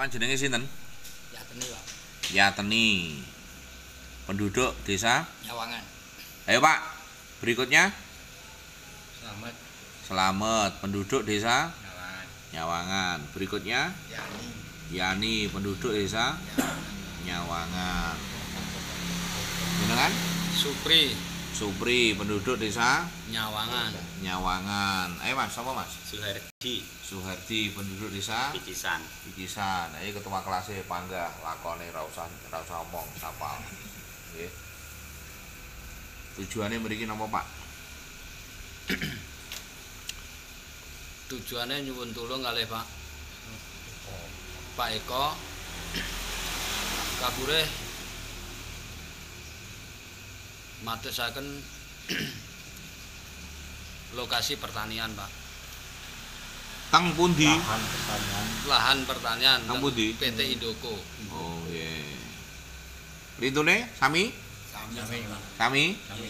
Panjenenge sinten? Ya teni Pak. Yateni. Penduduk desa. Nyawangan. Ayo Pak. Berikutnya Selamat Selamat. Penduduk desa Nyawangan. Nyawangan. Berikutnya Yani. Yani. Penduduk desa Nyawangan. Nyawangan. Jenengan? Supri Supri. Penduduk desa Nyawangan. Nyawangan. Ayo Mas, apa Mas? Suherdi Suhardi. Penduduk desa Pikisan. Ayo ketua kelasnya panggah lakone ra usah ra usah omong sapal. Nggih. Tujuannya mriki napa, Pak? Tujuannya nyuwun tulung kali Pak. Pak Eko kabure matesaken lokasi pertanian Pak. Tang pundi? Lahan pertanian Nang pundi? PT Indoko. Oh, nggih. Rintune sami? Sami Pak. Sami? Sami.